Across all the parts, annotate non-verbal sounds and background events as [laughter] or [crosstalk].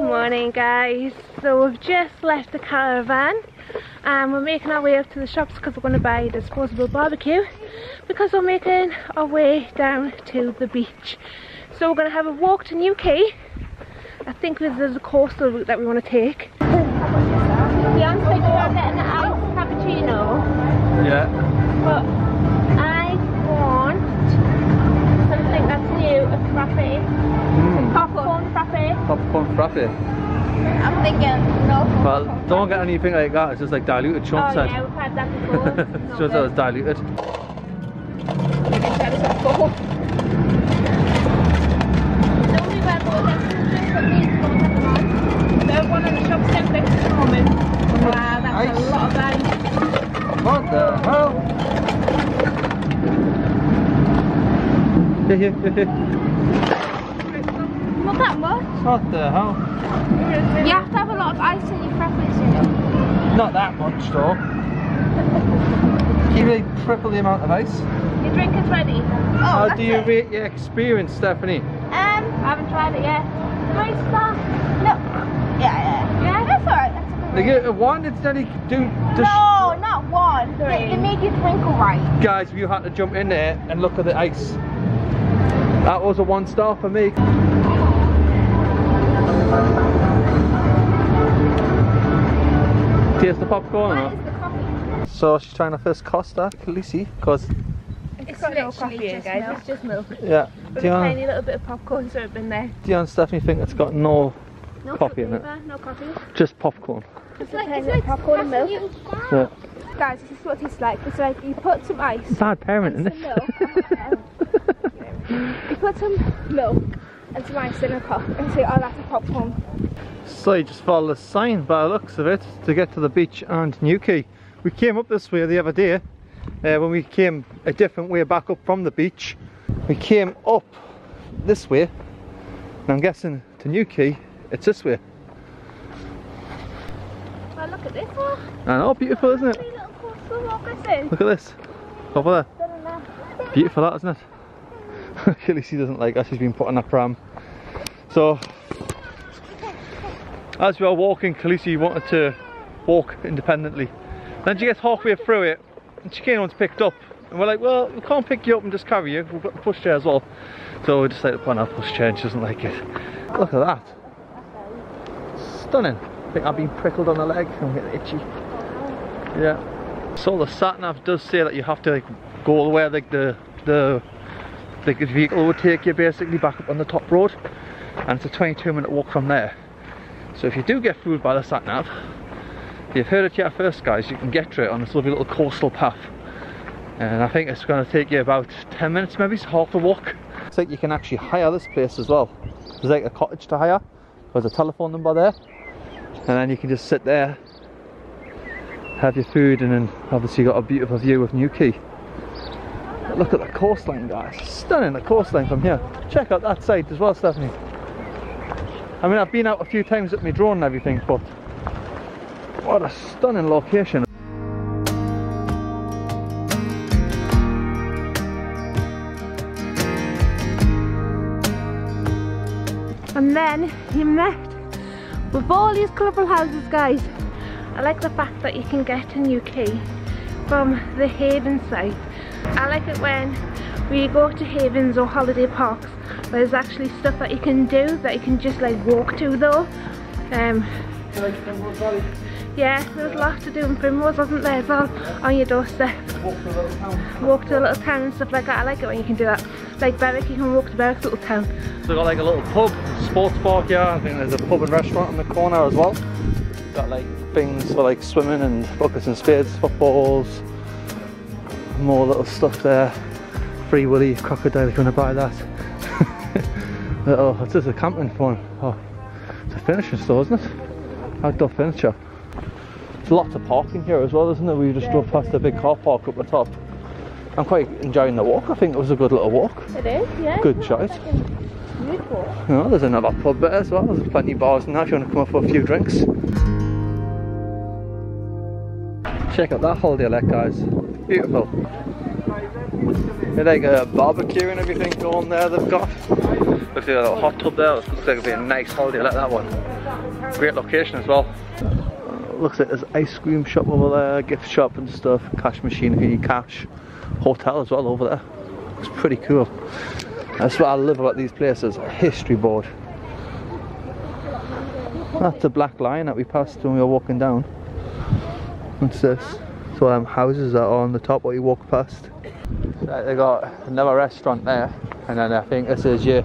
Good morning guys. So we've just left the caravan and we're making our way up to the shops because we're going to buy a disposable barbecue because we're making our way down to the beach. So we're going to have a walk to New Quay. I think there's a coastal route that we want to take. Beyond said you're getting an ice cappuccino. Yeah. But I want something that's new, a frappe. Popcorn frappe. I'm thinking no. Well, don't get anything like that. It's just like diluted Oh chunks. yeah, we've had that [laughs] before. it's just that it's diluted. The only bad boy for me is going at the moment. There's one in the shop step next to the moment. Wow, that's a lot of ice. What the hell? Here, here, here, here. Not that much. What the hell? You have to have a lot of ice in your frappes, you know. Not that much, though. Can you really triple the amount of ice? Your drink is ready. Oh, How do you it. rate your experience, Stephanie? Um, I haven't tried it yet. Three star. No. Yeah, yeah. Yeah, that's alright. That's a good They rate. get a one, did they do No, not one. They, they made you drink right. Guys, if you had to jump in there and look at the ice. That was a one star for me. Taste the popcorn or the? So she's trying to first Costa, Khaleesi, because, It's got no coffee in, guys. It's just milk. yeah, With a Dion, tiny little bit of popcorn syrup in there. Dion and Stephanie think it's got no, No Coffee in it. No coffee. just popcorn. It's like, it's like popcorn and milk. Yeah. Guys, this is what it's like. It's like you put some ice, Bad parent, and isn't some milk. [laughs] you put some milk and some ice in a and say, oh, that's a popcorn. So you just follow the sign by the looks of it to get to the beach and New Quay. We came up this way the other day uh, when we came a different way back up from the beach. We came up this way and I'm guessing to New Quay it's this way. Well, look at this one. I know, beautiful isn't it? Lovely little coastal walk this is. Look at this. Over there. Beautiful that isn't it? [laughs] Khaleesi doesn't like us, she's been put on a pram. So as we were walking, Khaleesi wanted to walk independently. Then she gets halfway through it and she came on picked up. And we're like, well, we can't pick you up and just carry you. We've got the pushchair as well. So we decided to put on our pushchair and she doesn't like it. Look at that. Stunning. I think I've been prickled on the leg. I'm getting itchy. Yeah. So the sat nav does say that you have to like go where like the the the vehicle will take you basically back up on the top road, and it's a 22 minute walk from there. So if you do get fooled by the sat nav, you've heard it here first, guys, you can get to it on this lovely little coastal path. And I think it's going to take you about 10 minutes, maybe, it's half a walk. It's like you can actually hire this place as well. There's like a cottage to hire. There's a telephone number there, and then you can just sit there have your food and then obviously you got a beautiful view of New Quay. But Look at the coastline guys, stunning the coastline from here. Check out that side as well Stephanie. I mean I've been out a few times with my drone and everything but what a stunning location. And then you met with all these colourful houses, guys. I like the fact that you can get to New Quay from the Haven site. I like it when we go to Havens or holiday parks where there's actually stuff that you can do that you can just like walk to though. Um, yeah, there's lots to do in Primrose, wasn't there, well, on your doorstep. Walk to a little town and stuff like that. I like it when you can do that. Like Berwick, you can walk to Berwick's little town. So we've got like a little pub, sports park here. I think there's a pub and restaurant in the corner as well. Got like things for like swimming and buckets and spades, footballs, more little stuff there. Free Willy crocodile if you want to buy that. [laughs] oh, it's just a camping phone. Oh, it's a finishing store, isn't it? Outdoor furniture. There's lots of parking here as well, isn't there? We just drove past the big car park up the top. I'm quite enjoying the walk. I think it was a good little walk. It is, yeah. Good choice. You know, there's another pub there as well. There's plenty of bars in there if you want to come up for a few drinks. Check out that holiday let guys. Beautiful. They like uh, a barbecue and everything going there they've got. Looks like a little hot tub there. Looks like it'd be a nice holiday let that one. Great location as well. Uh, looks like there's ice cream shop over there, gift shop and stuff, cash machine if you need cash, hotel as well over there. It's pretty cool. That's what I love about these places, history board. That's the black line that we passed when we were walking down. What's this? So um, houses that are on the top what you walk past. So they got another restaurant there, and then I think this is your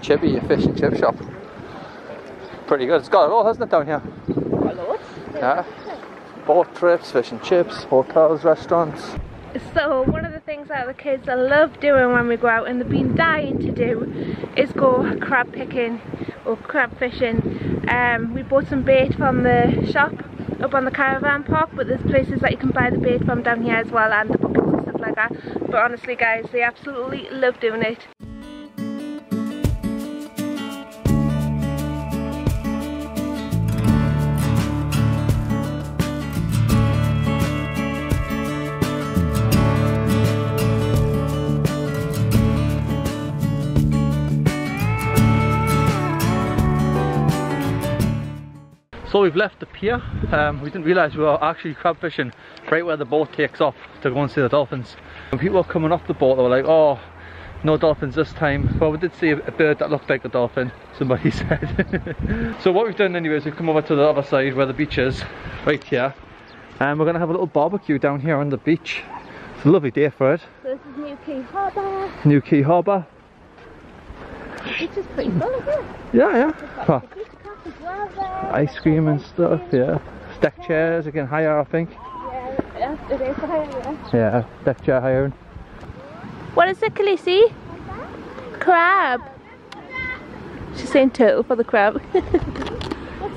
chippy, your fish and chip shop. Pretty good. It's got it all, hasn't it, down here? Yeah. Boat trips, fish and chips, hotels, restaurants. So one of the things that the kids love doing when we go out and they've been dying to do is go crab picking or crab fishing. Um, we bought some bait from the shop up on the caravan park but there's places that you can buy the bait from down here as well and the buckets and stuff like that. But honestly guys, they absolutely love doing it. So we've left the pier. Um, we didn't realise we were actually crab fishing right where the boat takes off to go and see the dolphins. When people were coming off the boat, they were like, oh, no dolphins this time. Well, we did see a bird that looked like a dolphin, somebody [laughs] said. so what we've done anyway is we've come over to the other side where the beach is, right here. And we're going to have a little barbecue down here on the beach. It's a lovely day for it. So this is New Quay Harbour. New Quay Harbour. This is pretty cool, isn't it? Yeah, yeah. Huh. The beach club as well there. Ice cream and stuff, yeah. Deck chairs, again higher I think. Yeah, yeah, it is higher, yeah. Yeah, deck chair higher. What is it, Khaleesi? Crab. She's saying turtle for the crab. C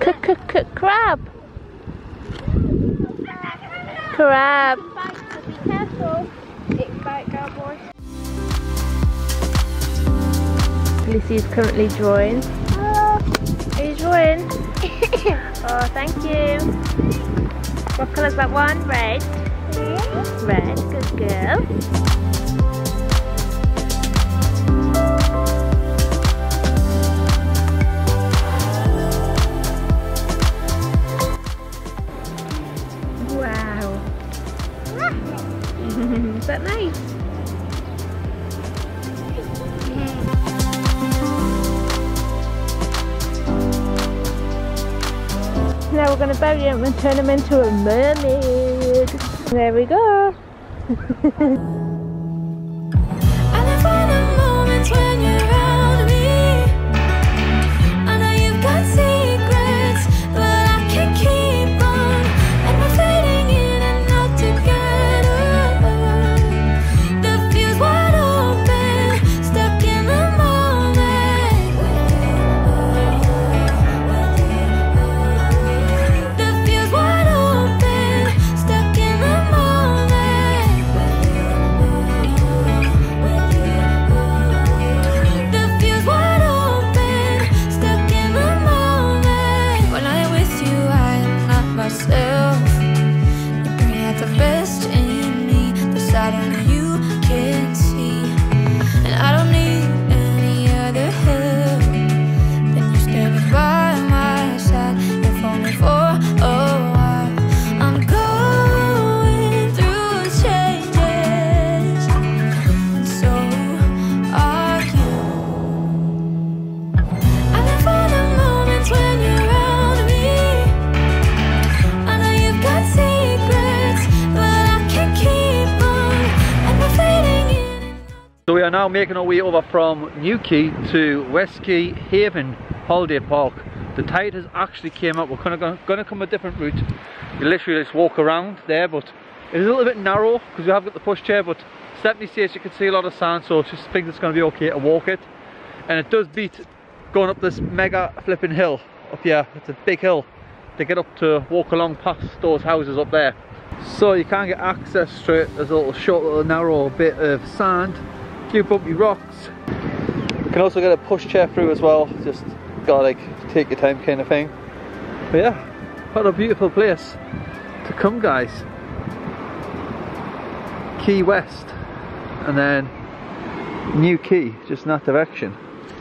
-c -c crab. Crab. Be careful. It's bite cowboy. Khaleesi is currently drawing. Are you drawing? [laughs] oh, thank you. What colour's that one? Red. Red, good girl. Wow. [laughs] Is that nice? Now we're going to bury him and turn him into a mermaid. There we go. [laughs] are now making our way over from New Quay to West Quay Haven Holiday Park. The tide has actually came up. We're kind of going to come a different route. You literally just walk around there, but it is a little bit narrow because we have got the pushchair. But Stephanie says you can see a lot of sand, so she thinks it's going to be okay to walk it. And it does beat going up this mega flipping hill up here. It's a big hill to get up to walk along past those houses up there. So you can't get access to it. There's a little short, little narrow bit of sand, few bumpy rocks. You can also get a pushchair through as well. Just gotta like take your time kind of thing. But yeah, what a beautiful place to come guys. Quay West and then New Quay, just in that direction.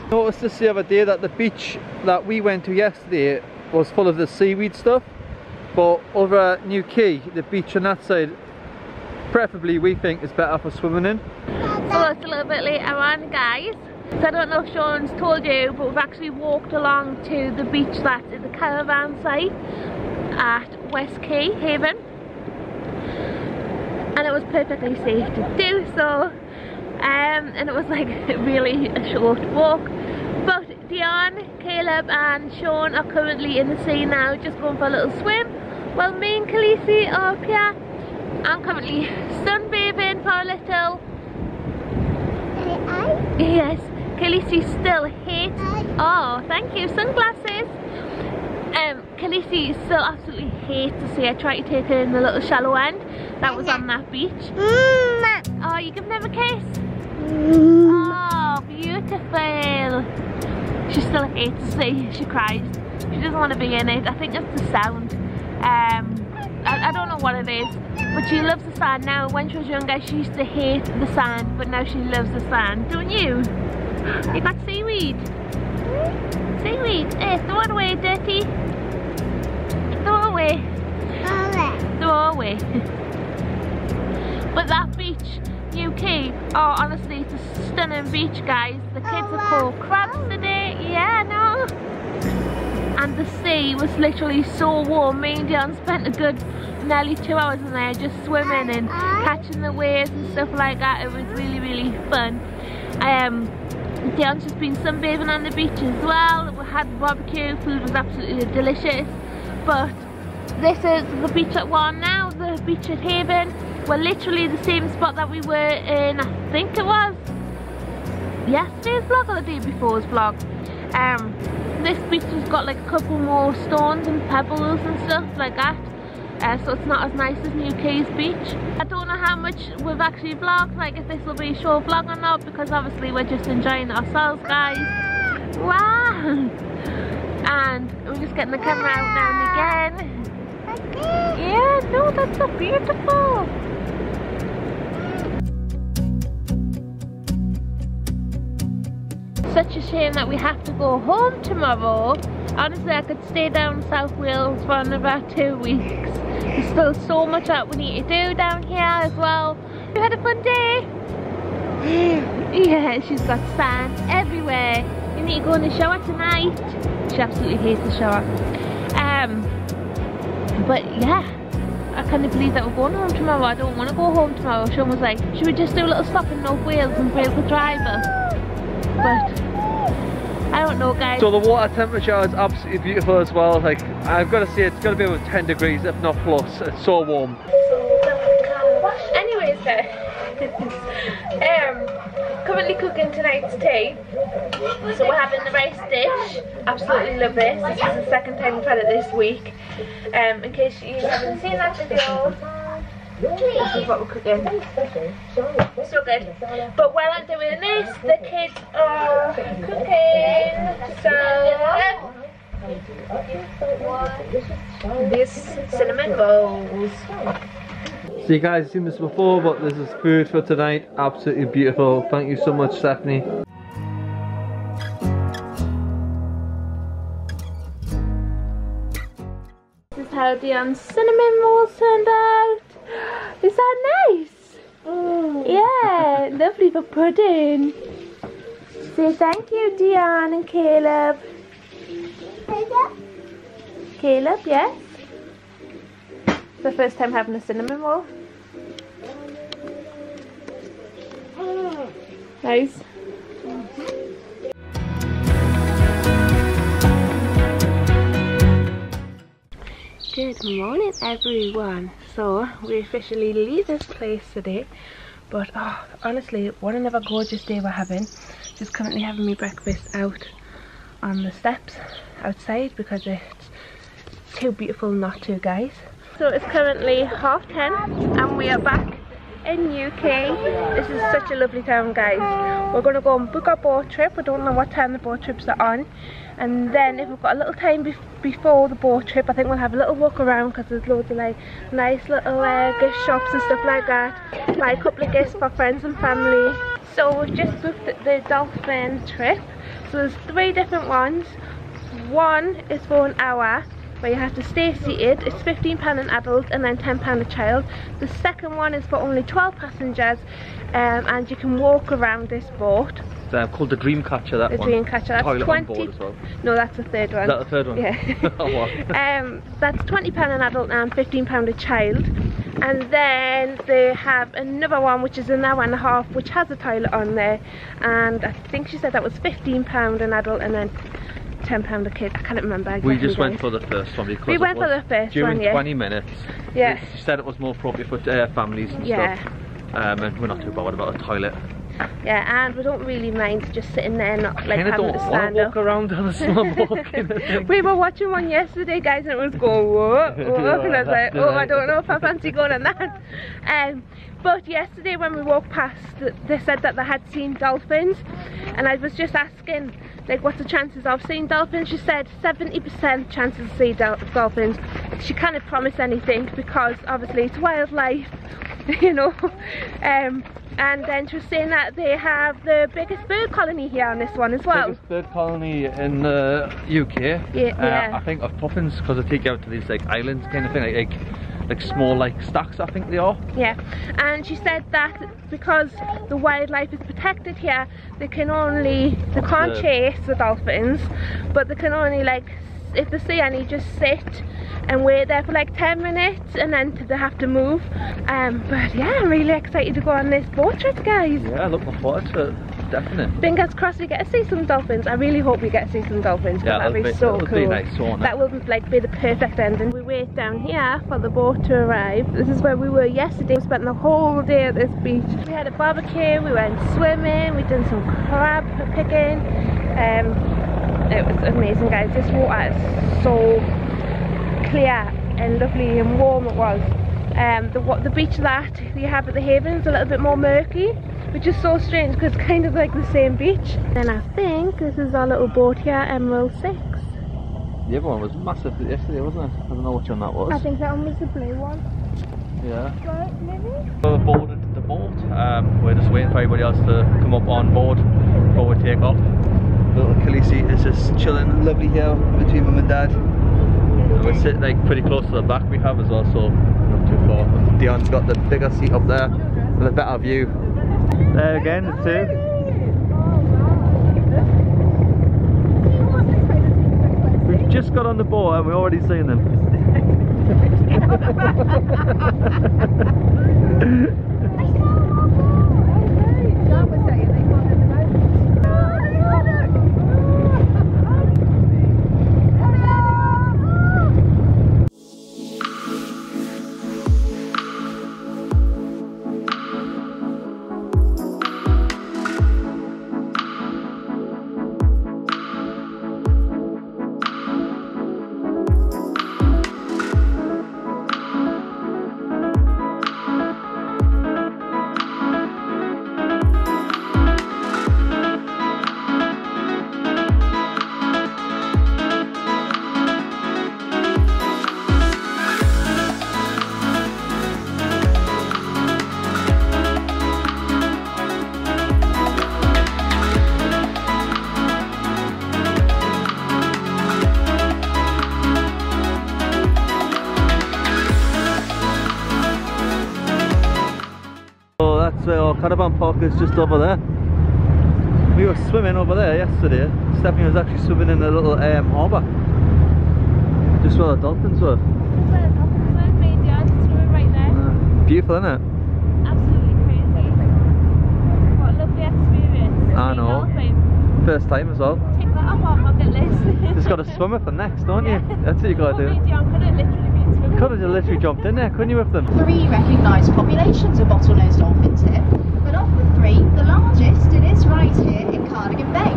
Noticed this the other day that the beach that we went to yesterday was full of the seaweed stuff. But over at New Quay, the beach on that side, preferably we think is better for swimming in. It's a little bit later on guys. So I don't know if Sean's told you, but we've actually walked along to the beach that's the caravan site at West Quay Haven. And it was perfectly safe to do so. Um, and it was like [laughs] really a short walk. But Dion, Caleb and Sean are currently in the sea now, just going for a little swim. While me and Khaleesi are up here. I'm currently [laughs] sunbathing for a little. Yes, Khaleesi still hates. Oh, thank you, sunglasses. Um, Khaleesi still absolutely hates the sea. I tried to take her in the little shallow end that was on that beach. Oh, you give them a kiss. Oh, beautiful. She still hates the sea. She cries. She doesn't want to be in it. I think it's the sound. Um, I, I don't know what it is, but she loves the sand now. When she was younger, she used to hate the sand, but now she loves the sand. Don't you? [gasps] You got seaweed. Seaweed. Eh, throw it away, dirty. Throw it away. Throw it away. [laughs] but that beach, UK, oh honestly, it's a stunning beach, guys. The kids have caught crabs today. Yeah, no. And the sea was literally so warm. Me and Dion spent a good nearly two hours in there just swimming and catching the waves and stuff like that. It was really, really fun. Um, Dion's just been sunbathing on the beach as well. We had the barbecue, food was absolutely delicious. But this is the beach at one now, the beach at Haven. We're literally the same spot that we were in, I think it was yesterday's vlog or the day before's vlog. Um, this beach has got like a couple more stones and pebbles and stuff like that. Uh, so it's not as nice as New Quay's beach. I don't know how much we've actually vlogged, like if this will be a short vlog or not, because obviously we're just enjoying ourselves, guys. Wow! And we're just getting the camera out now and again. Yeah, no, that's so beautiful. Such a shame that we have to go home tomorrow. Honestly, I could stay down South Wales for another two weeks. There's still so much that we need to do down here as well. We had a fun day. [gasps] Yeah, she's got sand everywhere. You need to go in the shower tonight. She absolutely hates the shower. Um, but yeah, I kind of believe that we're going home tomorrow. I don't want to go home tomorrow. Sean was like, should we just do a little stop in North Wales and Braille the driver? But I don't know, guys. So the water temperature is absolutely beautiful as well. Like I've got to say, it's going to be about 10 degrees, if not plus. It's so warm. Anyways, [laughs] um, currently cooking tonight's tea. So we're having the rice dish. Absolutely love this. This is the second time we've had it this week. Um, in case you haven't seen that video, this is what we're cooking. So good. But while I'm doing this, the kids are cooking. So um, this cinnamon rolls. So you guys have seen this before, but this is food for tonight. Absolutely beautiful. Thank you so much, Stephanie. This is how the um, cinnamon rolls turned out. [gasps] Is that nice? Mm. Yeah, [laughs] lovely for pudding. Say thank you, Dion and Caleb. Caleb, yes? It's the first time having a cinnamon roll. Mm. Nice. Good morning everyone. So we officially leave this place today. But oh, honestly, what another gorgeous day we're having. Just currently having me breakfast out on the steps outside because it's too beautiful not to guys. So it's currently half ten and we are back in UK. This is such a lovely town guys. We're going to go and book our boat trip. We don't know what time the boat trips are on. And then if we've got a little time be before the boat trip, I think we'll have a little walk around because there's loads of like nice little uh, gift shops and stuff like that. Buy a couple of gifts for friends and family. So we've just booked the dolphin trip. So there's three different ones. One is for an hour where you have to stay seated. It's £15 an adult and then £10 a child. The second one is for only 12 passengers um, and you can walk around this boat. It's uh, called the Dreamcatcher, that The one. Dreamcatcher. That's Toilet 20 on board as well. No, that's the third one. Is that the third one? Yeah. [laughs] oh, [laughs] um, that's £20 an adult and £15 a child. And then they have another one which is an hour and a half which has a toilet on there. And I think she said that was £15 an adult and then £10 a kid. I can't remember exactly. We just went for the first one because We went for the first during one, yeah. 20 minutes. Yeah. She said it was more appropriate for uh, families and Yeah. stuff. Um, and we're not too bothered about a toilet. Yeah, and we don't really mind just sitting there not like having don't to stand up. walk around on a small boat kind of thing. we were watching one yesterday, guys, and it was going whoa, whoa, [laughs] and I was like, oh, I don't know if I fancy going on that. Um, but yesterday when we walked past, they said that they had seen dolphins, and I was just asking, like, what's the chances of seeing dolphins? She said 70% chances to see dol- dolphins. She can't promise anything because obviously it's wildlife, [laughs] you know. Um, and then she was saying that they have the biggest bird colony here on this one as well. Biggest bird colony in the UK. Yeah, Uh, yeah. I think of puffins because they take you out to these like islands kind of thing, like, like like small like stacks. I think they are. Yeah, and she said that because the wildlife is protected here, they can only they can't chase the dolphins, but they can only like if they see any, just sit and wait there for like 10 minutes and then they have to move. Um, but yeah, I'm really excited to go on this boat trip, guys. Yeah, looking forward to it. Definitely. Fingers crossed we get to see some dolphins. I really hope we get to see some dolphins. Yeah, that'd be be- so cool. be nice. That will like be the perfect ending. We wait down here for the boat to arrive. This is where we were yesterday. We spent the whole day at this beach. We had a barbecue. We went swimming. We did some crab picking. Um, it was amazing, guys. This water is so clear and lovely and warm it was. Um, the what the beach that you have at the Haven is a little bit more murky, which is so strange because it's kind of like the same beach. Then I think this is our little boat here, Emerald Six. The other one was massive yesterday, wasn't it? I don't know which one that was. I think that one was the blue one. Yeah. Right, maybe? We're boarded the boat. Um, we're just waiting for everybody else to come up on board before we take off. Little Khaleesi is just chilling, lovely here between mum and dad. We're sitting like pretty close to the back we have as well, so not too far. Dion's got the bigger seat up there with a better view. There again, the two. We've just got on the boat and we're already seeing them. [laughs] [laughs] caravan park is just over there. We were swimming over there yesterday. Stephanie was actually swimming in a little um, harbour. Just where the dolphins were. Just where the dolphins Uh, beautiful, isn't it? Absolutely crazy. What a lovely experience. I know. First time as well. Take that off our bucket list. [laughs] Just got to swim with them next, don't you? That's what you got to do. Could have literally jumped in there, couldn't you, with them? three recognised populations of bottlenose dolphins here, but of the three, the largest it is right here in Cardigan Bay.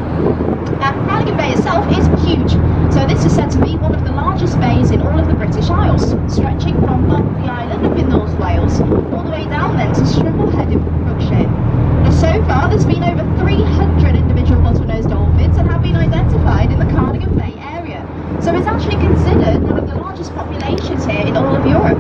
Now, Cardigan Bay itself is huge, so this is said to be one of the largest bays in all of the British Isles, stretching from Buckley Island up in North Wales all the way down then to Strumble Head in Pembrokeshire. Now, so far, there's been over 300 individual bottlenose dolphins that have been identified in the Cardigan Bay area, so it's actually considered one of the largest populations here in all of Europe.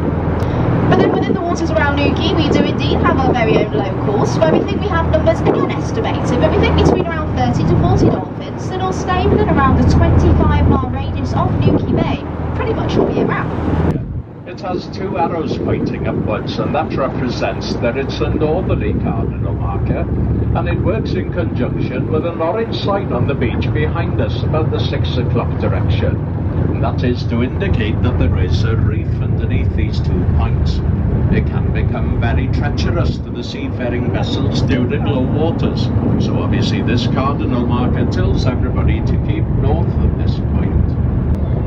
But then within the waters around around New Quay, we do indeed have our very own locals, where we think we have numbers again estimated, but we think between around 30 to 40 dolphins that will stay within around the 25 mile radius of New Quay Bay, pretty much all year round. It has two arrows pointing upwards, and that represents that it's a northerly cardinal marker, and it works in conjunction with an orange sign on the beach behind us, about the six o'clock direction. And that is to indicate that there is a reef underneath these two points. It can become very treacherous to the seafaring vessels during low waters, so obviously this cardinal marker tells everybody to keep north of this point.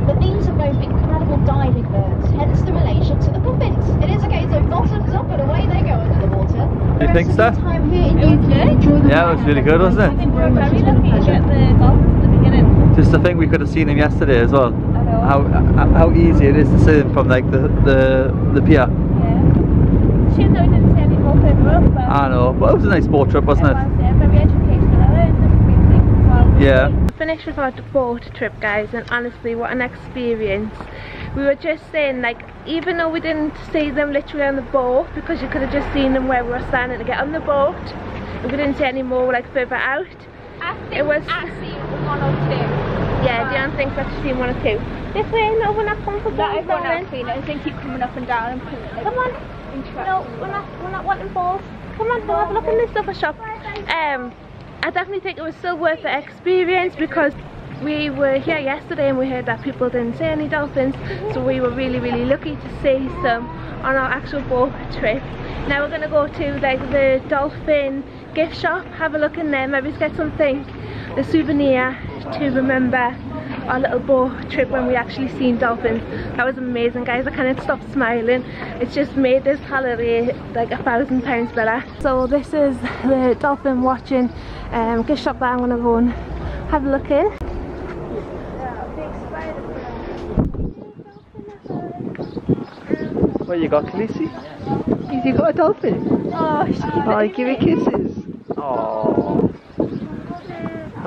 But these are both incredible diving birds, hence the relation to the puffins. It is a case of bottoms up and away they go under the water. Do You think, Steph? Time here in New Quay, Yeah, it was really good, wasn't it? I think We were very lucky to get the dolphins at the beginning. Just to think we could have seen him yesterday as well. I know. How how how easy it is to see him from like the the, the pier. Yeah. Shame that didn't see any more further up, but I know, but it was a nice boat trip, wasn't it it? was, yeah, very educational. I learned some great things as well. Yeah. Finished with our boat trip, guys, and honestly, what an experience. We were just saying, like, even though we didn't see them literally on the boat, because you could have just seen them where we were standing to get on the boat, and we didn't see any more, like, further out. I think It was- I see one or two. Yeah, Dion thinks that she's seen one or two. This way, no, we're not comfortable. That is one darling. I've seen. I think keep coming up and down and pulling it. Come on. No, we're not, we're not wanting balls. Come on, we'll have a look in this other shop. Um, I definitely think it was still worth the experience because we were here yesterday and we heard that people didn't see any dolphins so we were really really lucky to see some on our actual boat trip now we're going to go to like the dolphin gift shop have a look in there maybe get something a souvenir to remember our little boat trip when we actually seen dolphins that was amazing guys i can't stop smiling it's just made this holiday like a thousand times better so this is the dolphin watching um, gift shop that i'm going to go and have a look in What you got, Khaleesi? You got a dolphin? oh she's Oh, give it kisses. Oh.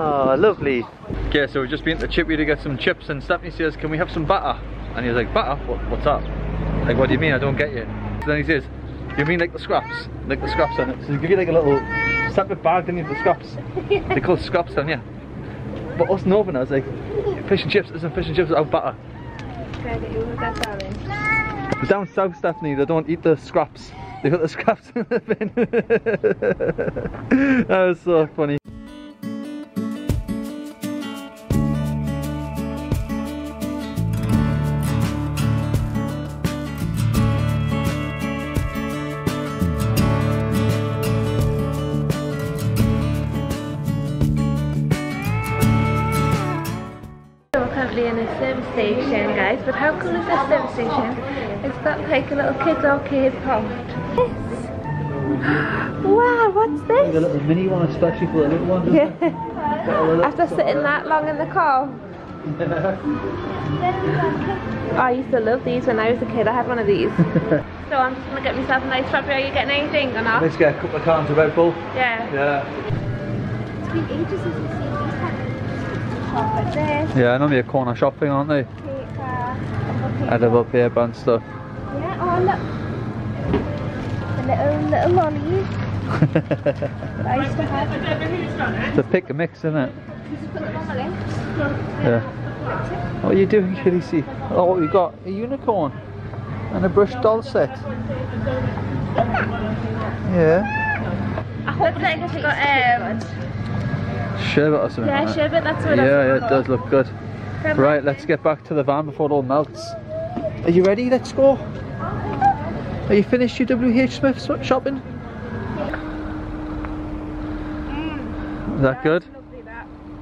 Oh, lovely. Okay, so we've just been to Chippy to get some chips and Stephanie says, can we have some butter? And he's like, batter? What, what's that? Like, what do you mean? I don't get you. So then he says, you mean like the scraps? Like the scraps on it. So they give you like a little separate bag, then you have the scraps. [laughs] they call it scraps then, yeah. But us Northerners, like, fish and chips isn't fish and chips without butter. But down south, Stephanie, they don't eat the scraps. They put the scraps [laughs] in the bin. [laughs] that was so funny. So in a service station, guys. But how cool is this service station? It's got like a little kids arcade part. Yes. [gasps] Wow, what's this? little mini one, especially for the little one Yeah. [laughs] After sitting that long in the car. [laughs] Oh, I used to love these when I was a kid. I had one of these. [laughs] so I'm just gonna get myself a nice coffee. Are you getting anything or not? Let's get a couple of cans of Red Bull. Yeah. Yeah. It's been ages since we've seen these kind Shop like this. Yeah, normally a corner shopping, aren't they? paper. Edible paper and stuff. Yeah, oh look. The little, little lollies [laughs] I used to have. It's a pick and mix, isn't it? Just put them on my. Yeah. What are you doing, Khaleesi? Oh, you got a unicorn and a brush doll set. Yeah. I hope like it's got um, Sherbet or something. yeah, like sherbet. That's what Yeah, I yeah, it does look good. From Right, let's get back to the van before it all melts. Are you ready? Let's go. Are you finished your WH Smith shopping? Is that good?